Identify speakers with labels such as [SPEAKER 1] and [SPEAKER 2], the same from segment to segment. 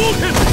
[SPEAKER 1] Shoot him!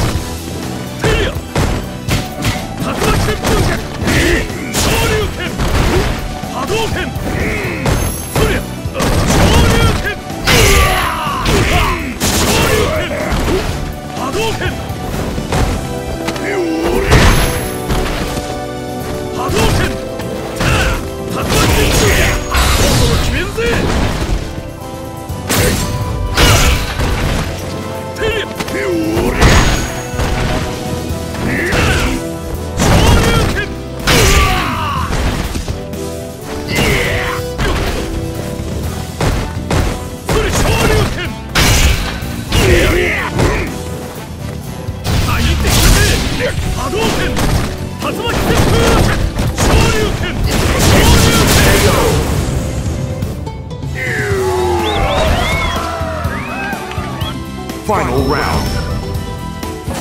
[SPEAKER 2] Final round.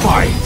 [SPEAKER 2] Fight!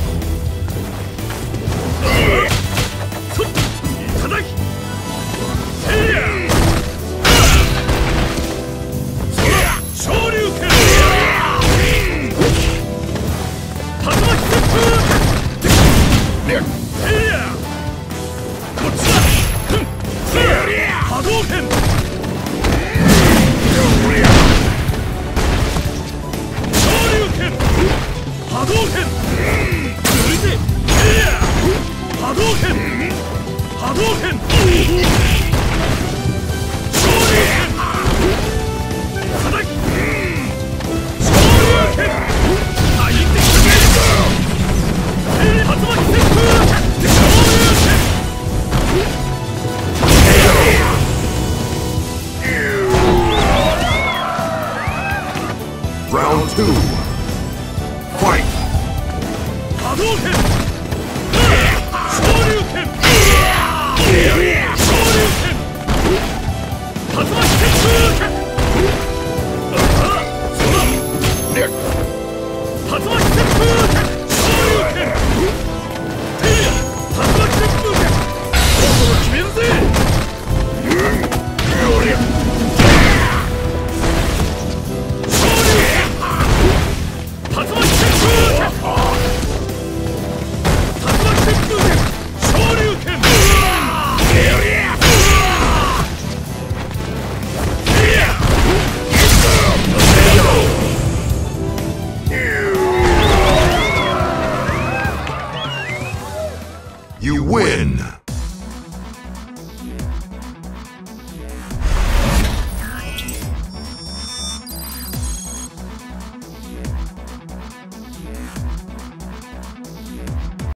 [SPEAKER 2] You win!